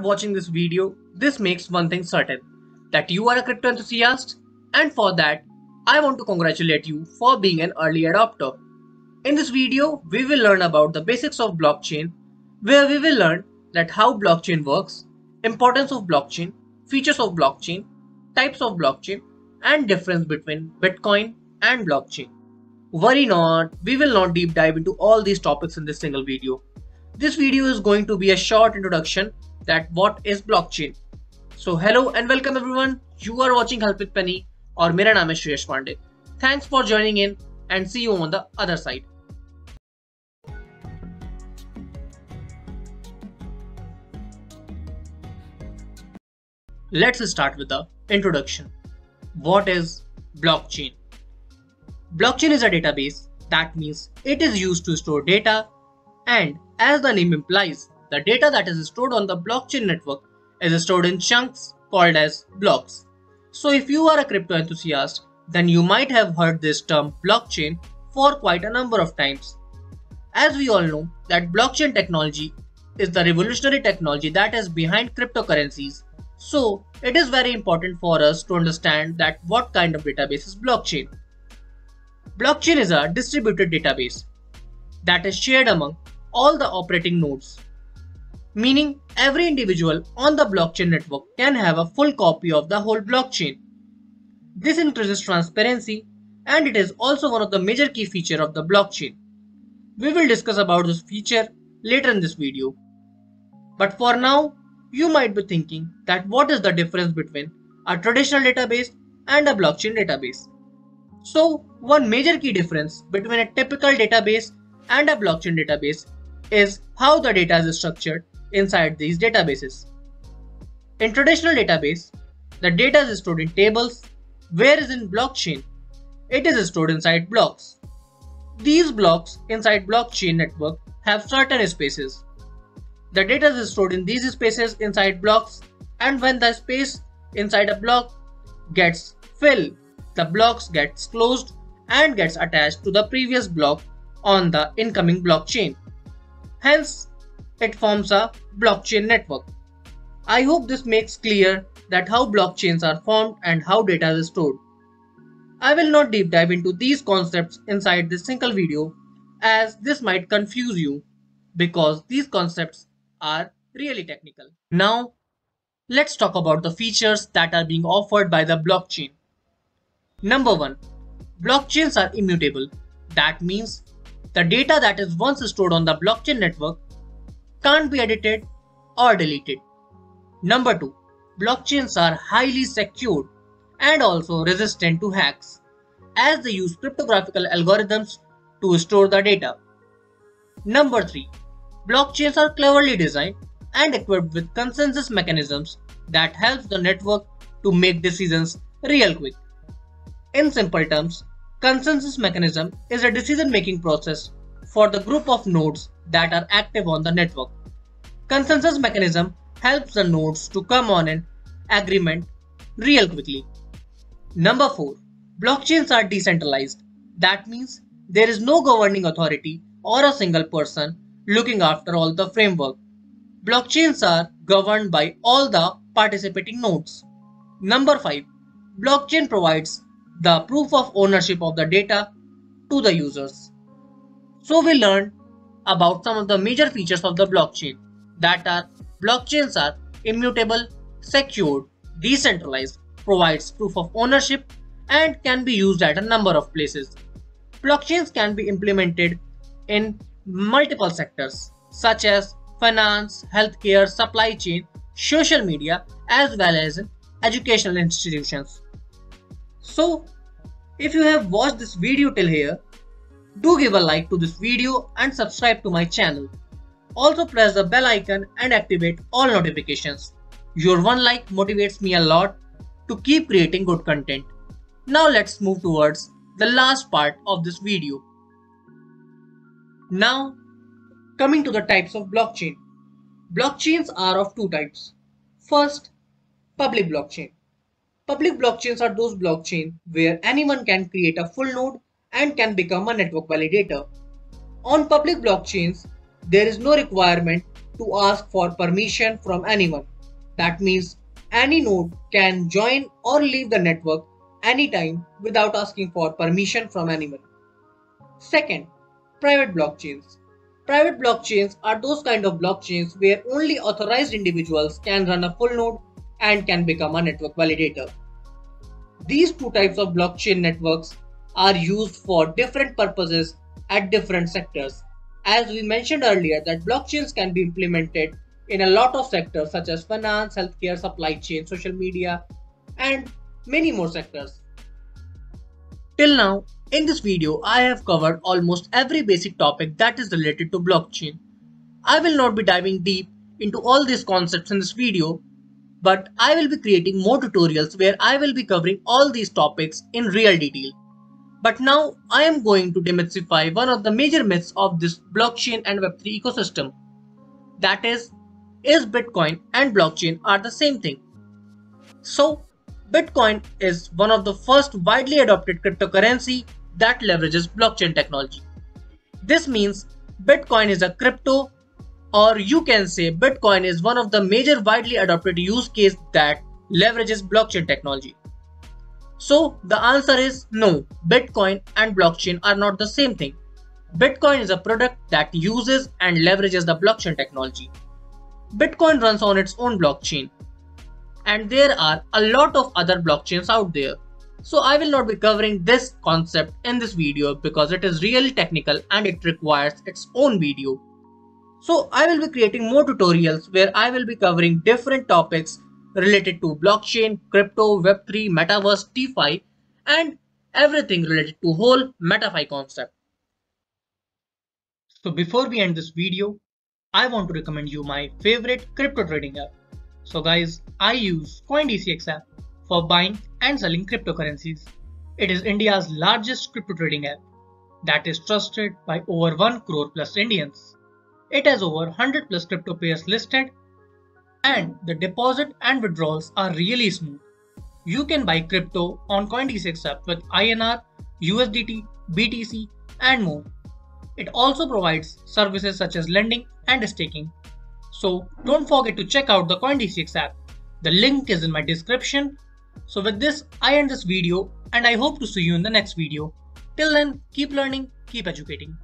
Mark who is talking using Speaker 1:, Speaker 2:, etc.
Speaker 1: watching this video, this makes one thing certain that you are a crypto enthusiast, and for that, I want to congratulate you for being an early adopter. In this video, we will learn about the basics of blockchain, where we will learn that how blockchain works, importance of blockchain, features of blockchain, types of blockchain, and difference between Bitcoin and blockchain. Worry not, we will not deep dive into all these topics in this single video. This video is going to be a short introduction that what is blockchain. So hello and welcome everyone. You are watching Help with Penny or my name is Shriyash Pandey. Thanks for joining in, and see you on the other side. Let's start with the introduction. What is blockchain? Blockchain is a database that means it is used to store data and as the name implies the data that is stored on the blockchain network is stored in chunks called as blocks. So if you are a crypto enthusiast, then you might have heard this term blockchain for quite a number of times. As we all know that blockchain technology is the revolutionary technology that is behind cryptocurrencies. So it is very important for us to understand that what kind of database is blockchain. Blockchain is a distributed database that is shared among all the operating nodes, meaning every individual on the blockchain network can have a full copy of the whole blockchain. This increases transparency and it is also one of the major key feature of the blockchain. We will discuss about this feature later in this video. But for now, you might be thinking that what is the difference between a traditional database and a blockchain database. So, one major key difference between a typical database and a blockchain database is how the data is structured inside these databases. In traditional database, the data is stored in tables, whereas in blockchain, it is stored inside blocks. These blocks inside blockchain network have certain spaces. The data is stored in these spaces inside blocks and when the space inside a block gets filled, the blocks gets closed and gets attached to the previous block on the incoming blockchain. Hence, it forms a blockchain network. I hope this makes clear that how blockchains are formed and how data is stored. I will not deep dive into these concepts inside this single video as this might confuse you because these concepts are really technical. Now, let's talk about the features that are being offered by the blockchain. Number 1. Blockchains are immutable. That means the data that is once stored on the blockchain network can't be edited or deleted. Number 2. Blockchains are highly secured and also resistant to hacks as they use cryptographical algorithms to store the data. Number 3. Blockchains are cleverly designed and equipped with consensus mechanisms that helps the network to make decisions real quick. In simple terms, consensus mechanism is a decision-making process for the group of nodes that are active on the network. Consensus mechanism helps the nodes to come on an agreement real quickly. Number 4. Blockchains are decentralized. That means there is no governing authority or a single person looking after all the framework. Blockchains are governed by all the participating nodes. Number 5. Blockchain provides the proof of ownership of the data to the users. So we learned about some of the major features of the blockchain that are blockchains are immutable, secured, decentralized, provides proof of ownership and can be used at a number of places. Blockchains can be implemented in multiple sectors such as finance, healthcare, supply chain, social media as well as in educational institutions. So, if you have watched this video till here, do give a like to this video and subscribe to my channel. Also press the bell icon and activate all notifications. Your one like motivates me a lot to keep creating good content. Now let's move towards the last part of this video. Now, coming to the types of blockchain. Blockchains are of two types. First, public blockchain. Public blockchains are those blockchains where anyone can create a full node and can become a network validator. On public blockchains, there is no requirement to ask for permission from anyone. That means any node can join or leave the network anytime without asking for permission from anyone. Second, private blockchains. Private blockchains are those kind of blockchains where only authorized individuals can run a full node and can become a network validator. These two types of blockchain networks are used for different purposes at different sectors. As we mentioned earlier that blockchains can be implemented in a lot of sectors such as finance, healthcare, supply chain, social media and many more sectors. Till now, in this video, I have covered almost every basic topic that is related to blockchain. I will not be diving deep into all these concepts in this video, but I will be creating more tutorials where I will be covering all these topics in real detail. But now I am going to demystify one of the major myths of this blockchain and Web3 ecosystem. That is, is Bitcoin and blockchain are the same thing. So, Bitcoin is one of the first widely adopted cryptocurrency that leverages blockchain technology. This means Bitcoin is a crypto or you can say Bitcoin is one of the major widely adopted use case that leverages blockchain technology. So the answer is no, Bitcoin and blockchain are not the same thing. Bitcoin is a product that uses and leverages the blockchain technology. Bitcoin runs on its own blockchain and there are a lot of other blockchains out there. So I will not be covering this concept in this video because it is really technical and it requires its own video. So I will be creating more tutorials where I will be covering different topics related to blockchain, crypto, web3, metaverse, DeFi and everything related to whole MetaFi concept. So before we end this video, I want to recommend you my favorite crypto trading app. So guys, I use CoinDCX app for buying and selling cryptocurrencies. It is India's largest crypto trading app that is trusted by over 1 crore plus Indians. It has over 100 plus crypto pairs listed and the deposit and withdrawals are really smooth. You can buy crypto on CoinDCX app with INR, USDT, BTC and more. It also provides services such as lending and staking so don't forget to check out the CoinDCX app. The link is in my description. So with this, I end this video and I hope to see you in the next video. Till then, keep learning, keep educating.